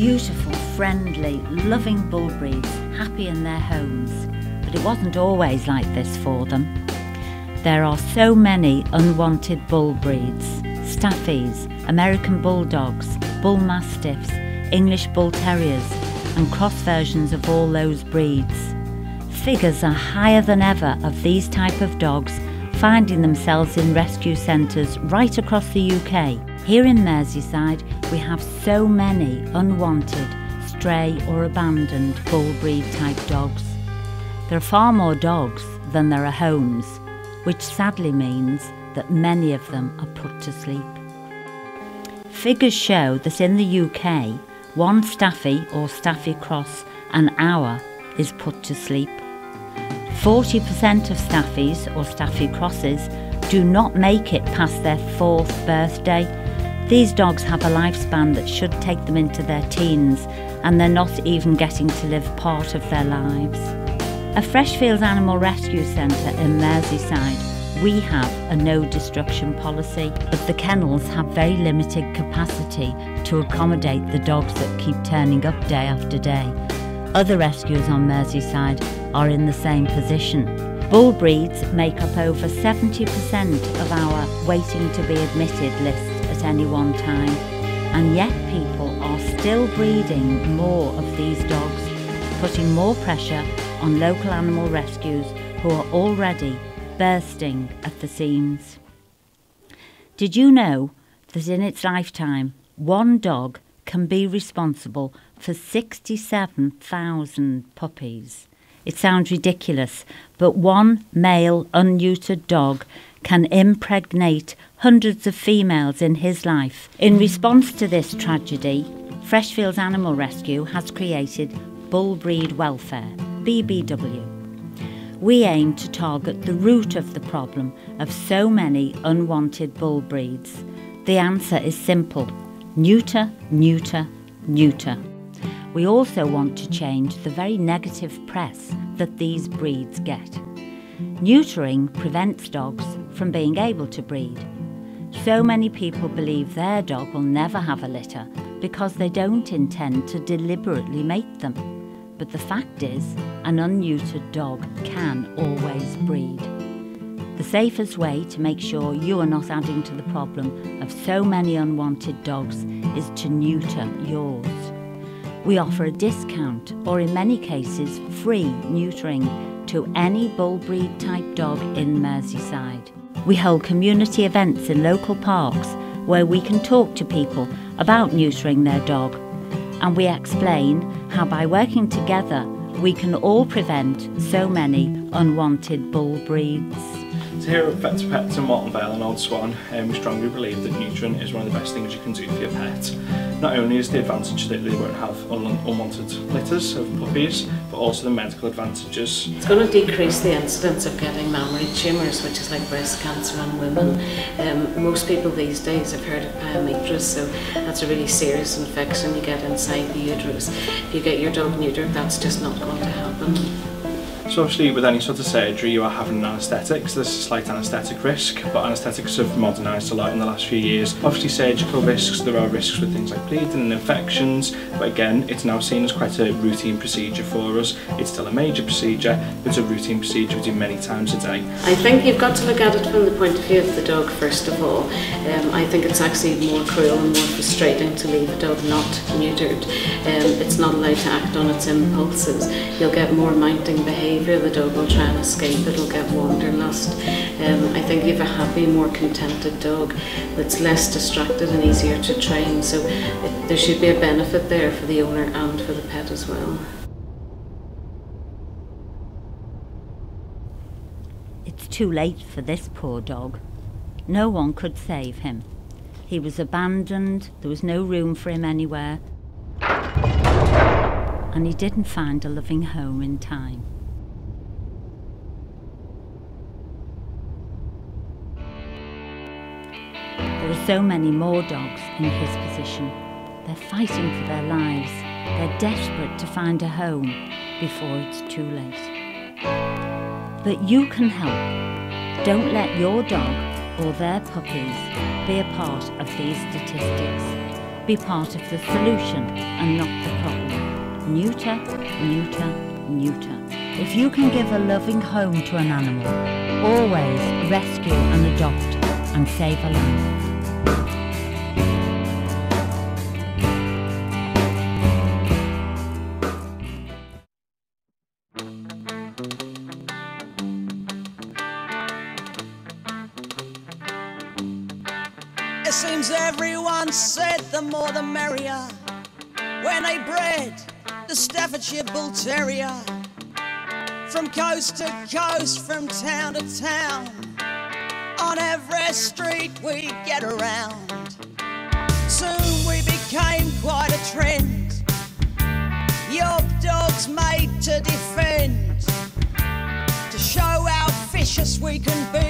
Beautiful, friendly, loving bull breeds, happy in their homes. But it wasn't always like this for them. There are so many unwanted bull breeds staffies, American bulldogs, bull mastiffs, English bull terriers, and cross versions of all those breeds. Figures are higher than ever of these type of dogs finding themselves in rescue centres right across the UK. Here in Merseyside, we have so many unwanted, stray or abandoned bull breed type dogs. There are far more dogs than there are homes, which sadly means that many of them are put to sleep. Figures show that in the UK, one staffy or staffy cross an hour is put to sleep. 40% of staffies or staffy crosses do not make it past their fourth birthday. These dogs have a lifespan that should take them into their teens, and they're not even getting to live part of their lives. At Freshfields Animal Rescue Centre in Merseyside, we have a no destruction policy, but the kennels have very limited capacity to accommodate the dogs that keep turning up day after day. Other rescues on Merseyside are in the same position. Bull breeds make up over 70% of our waiting to be admitted list at any one time, and yet people are still breeding more of these dogs, putting more pressure on local animal rescues who are already bursting at the seams. Did you know that in its lifetime, one dog can be responsible for 67,000 puppies? It sounds ridiculous, but one male unneutered dog can impregnate hundreds of females in his life. In response to this tragedy, Freshfields Animal Rescue has created Bull Breed Welfare, BBW we aim to target the root of the problem of so many unwanted bull breeds. The answer is simple neuter, neuter, neuter. We also want to change the very negative press that these breeds get. Neutering prevents dogs from being able to breed. So many people believe their dog will never have a litter because they don't intend to deliberately mate them. But the fact is, an unneutered dog can always breed. The safest way to make sure you are not adding to the problem of so many unwanted dogs is to neuter yours. We offer a discount, or in many cases, free neutering to any bull breed type dog in Merseyside. We hold community events in local parks where we can talk to people about neutering their dog and we explain how by working together we can all prevent so many unwanted bull breeds. So here at Vet Pets in Walton Vale and Old Swan, um, we strongly believe that neutering is one of the best things you can do for your pet. Not only is the advantage that they won't have un unwanted litters of puppies, but also the medical advantages. It's going to decrease the incidence of getting mammary tumours, which is like breast cancer in women. Um, most people these days have heard of pyometra, so that's a really serious infection you get inside the uterus. If you get your dog neutered, that's just not going to happen. So obviously with any sort of surgery you are having an anaesthetic, so there's a slight anaesthetic risk, but anaesthetics have modernised a lot in the last few years. Obviously surgical risks, there are risks with things like bleeding and infections, but again it's now seen as quite a routine procedure for us. It's still a major procedure, but it's a routine procedure we do many times a day. I think you've got to look at it from the point of view of the dog first of all. Um, I think it's actually more cruel and more frustrating to leave a dog not neutered. Um, it's not allowed to act on its impulses. You'll get more mounting behaviour the dog will try and escape, it'll get wanderlust. Um, I think you have a happy, more contented dog that's less distracted and easier to train, so it, there should be a benefit there for the owner and for the pet as well. It's too late for this poor dog. No one could save him. He was abandoned, there was no room for him anywhere, and he didn't find a loving home in time. Are so many more dogs in his position. They're fighting for their lives. They're desperate to find a home before it's too late. But you can help. Don't let your dog or their puppies be a part of these statistics. Be part of the solution and not the problem. Neuter, neuter, neuter. If you can give a loving home to an animal, always rescue and adopt and save a life. It seems everyone said the more the merrier when they bred the Staffordshire Bull Terrier. From coast to coast, from town to town, on every street we get around. Soon we became quite a trend. Your dog's made to defend, to show how vicious we can be.